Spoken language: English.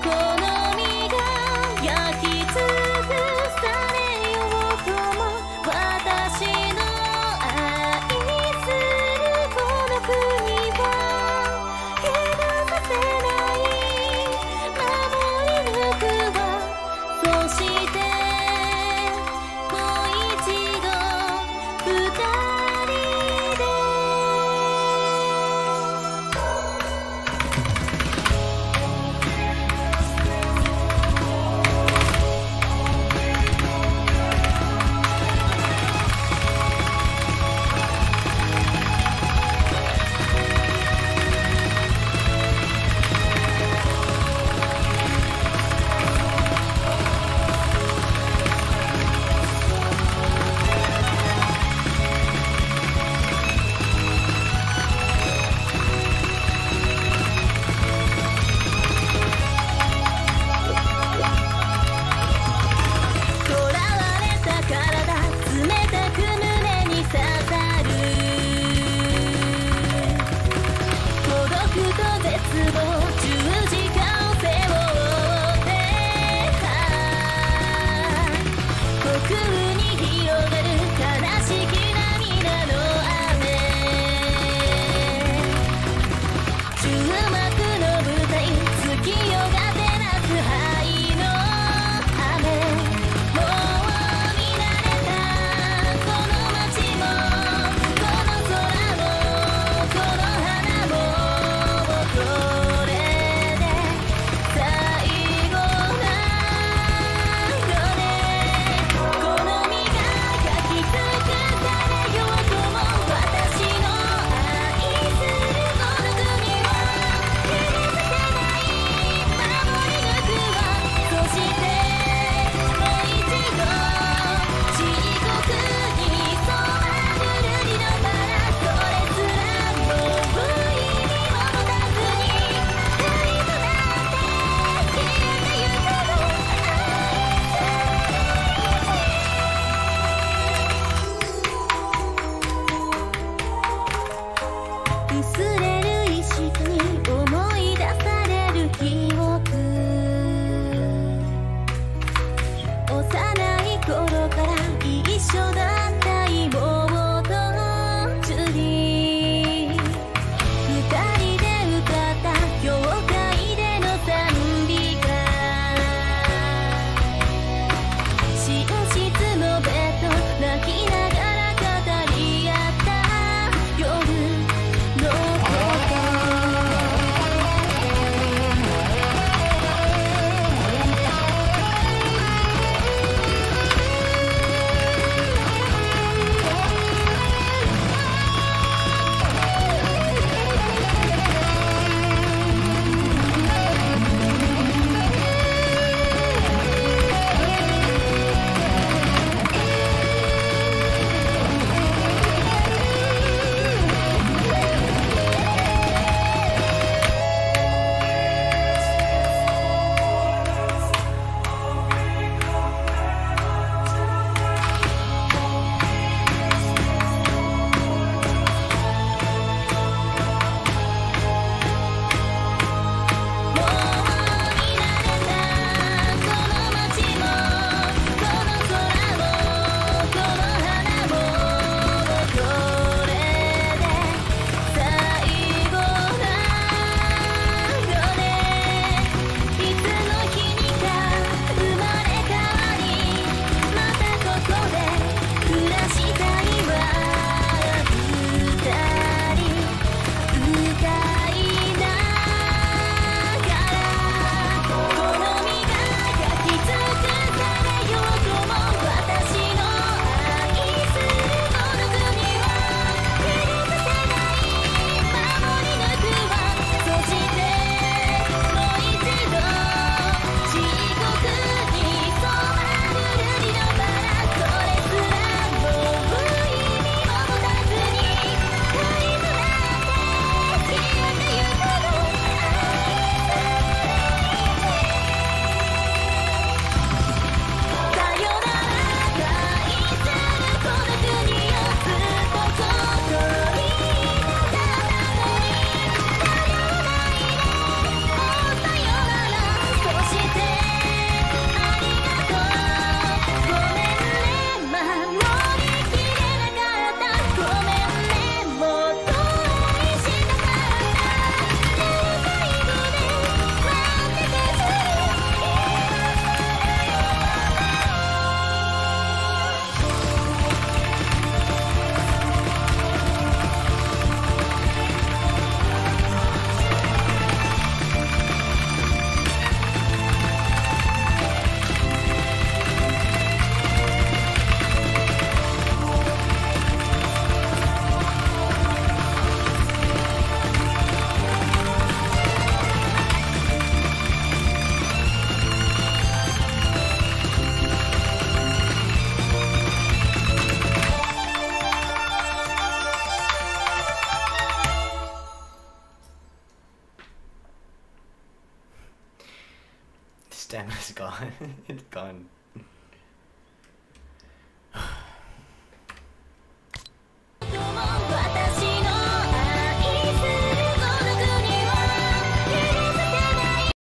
con 思 gone. it's gone.